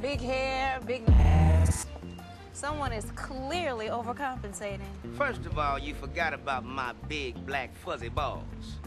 big hair, big ass. Someone is clearly overcompensating. First of all, you forgot about my big black fuzzy balls.